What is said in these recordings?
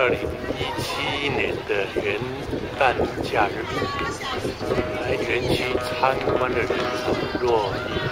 二零一七年的元旦假日，来园区参观的人潮络绎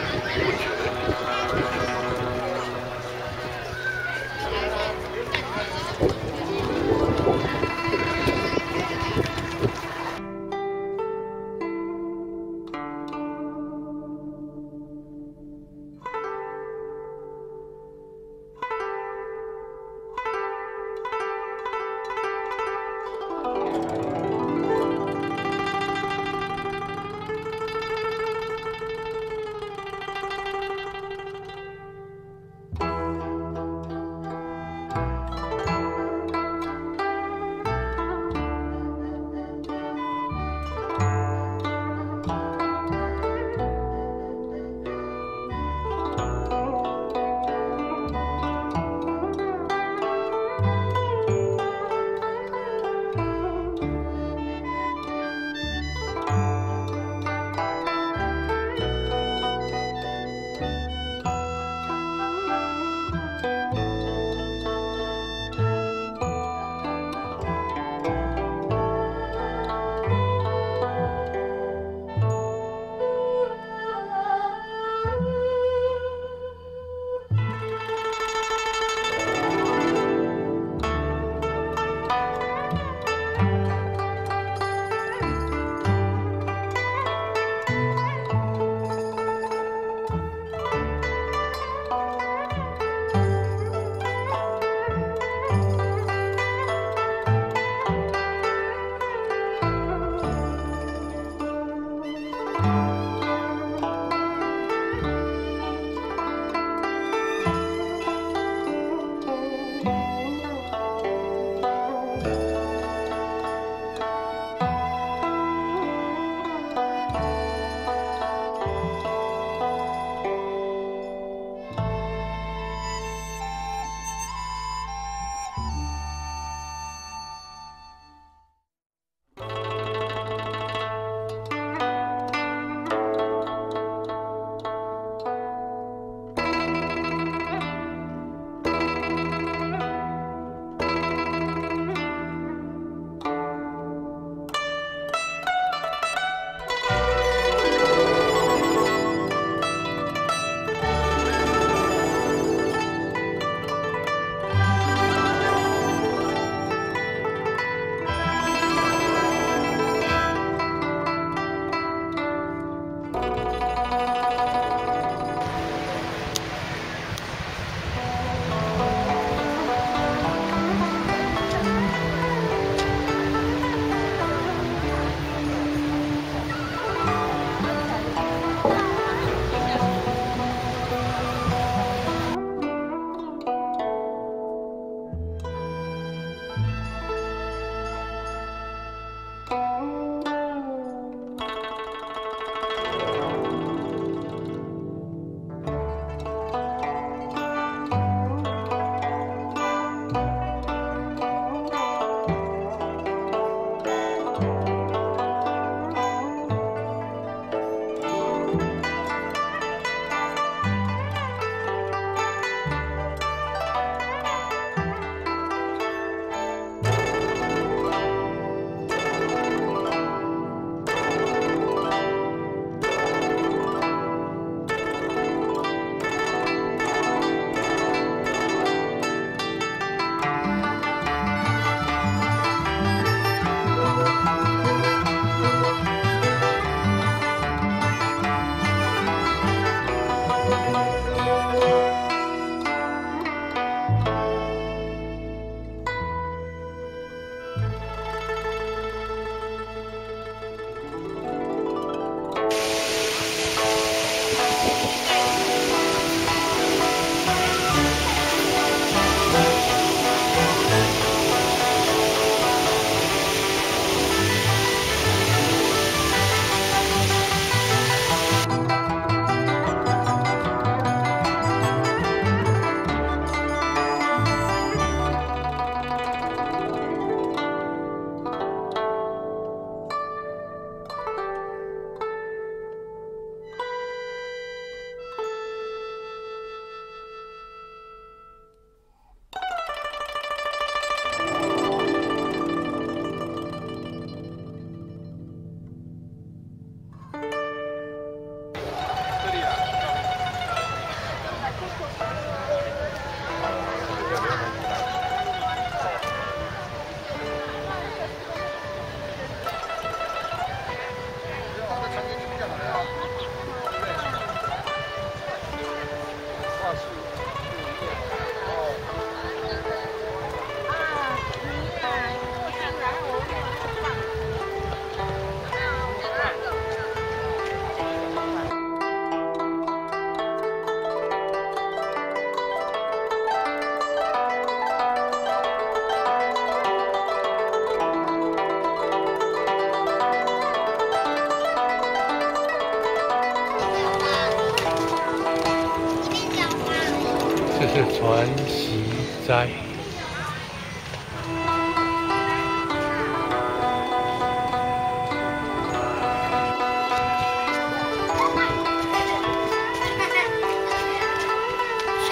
这是传奇斋。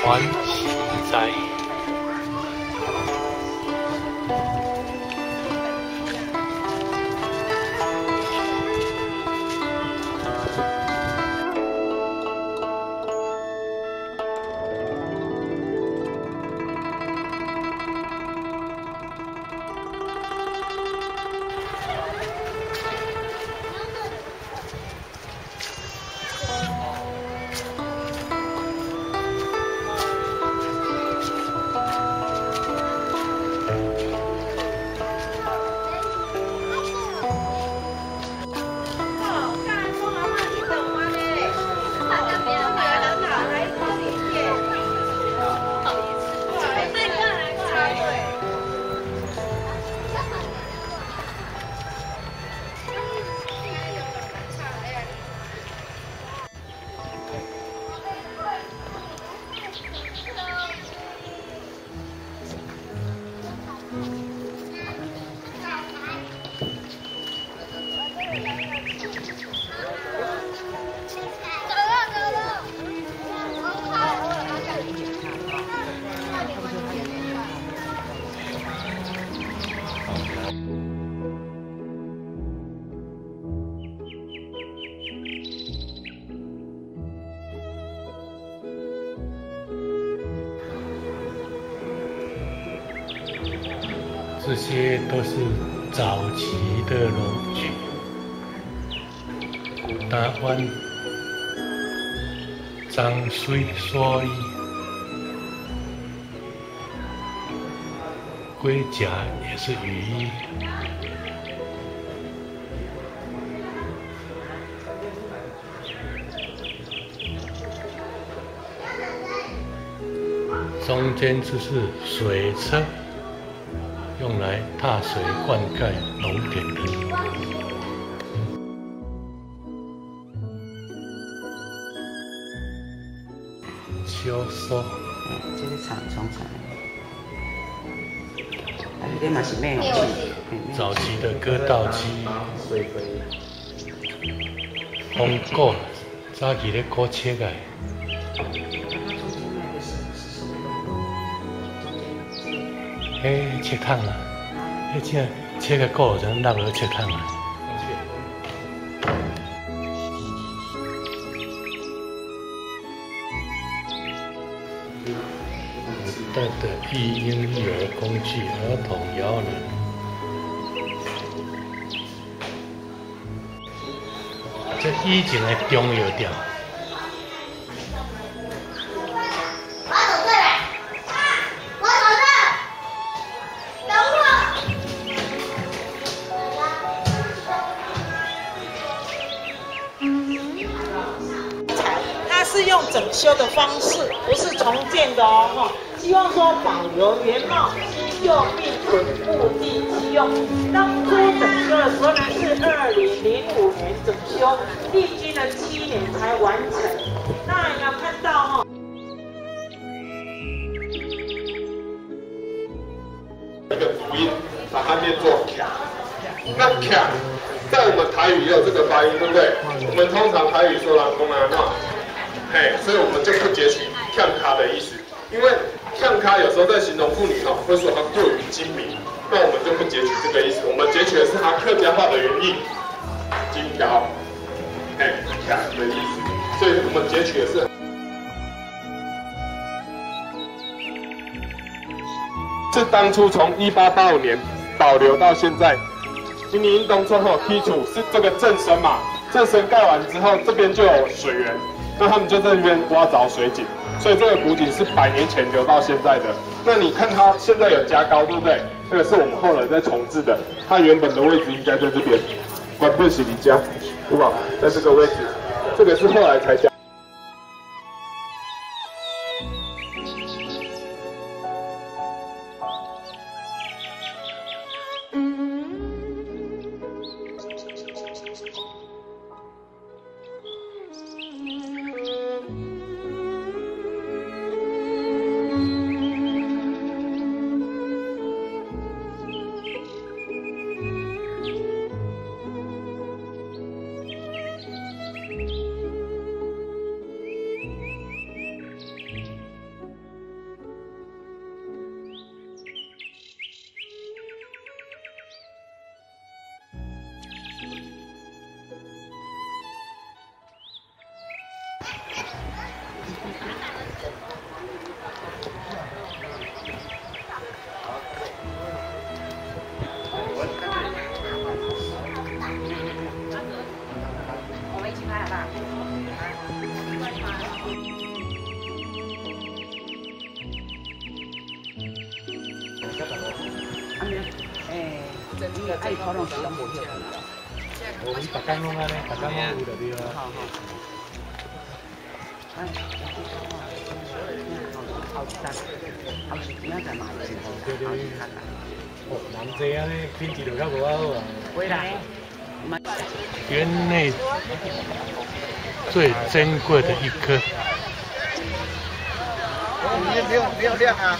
传奇斋。这些都是早期的农具，台湾脏水所以龟甲也是雨衣，中间就是水车。用来踏水灌溉农田的。秋收。嗯，这个长长长。啊，这嘛是咩哦？早期的割稻机。风过，早期的割切个。诶，切看啊！诶，切切个果子，那个切烫啊。古代的育婴儿工具，儿童摇篮。这以前的中药店。用整修的方式，不是重建的哦，哈。希望说保留原貌，新旧并存，物尽其用。当初整修的时候呢，是二零零五年整修，历经了七年才完成。那要看到哈，那个辅音把它念作卡，那卡在我们台语也有这个发音，对不对？我们通常台语说“啦，公啊嘛”。嘿，所以我们就不截取“看咖”的意思，因为“看咖”有时候在形容妇女哈，会说她过于精明，那我们就不截取这个意思，我们截取的是她客家话的原意“金高”，嘿，看的意思，所以我们截取的是，是当初从一八八五年保留到现在，今年运动之后剔除是这个正身嘛，正身盖完之后，这边就有水源。那他们就在那边挖凿水井，所以这个古井是百年前留到现在的。那你看它现在有加高，对不对？这个是我们后来在重置的，它原本的位置应该在这边，管不洗涤家，对吧？在这个位置，这个是后来才加。 아이 바로 오, 이 바깥 농간에 바깥 농간이 우리 园内最珍贵的一颗。没有没有亮啊。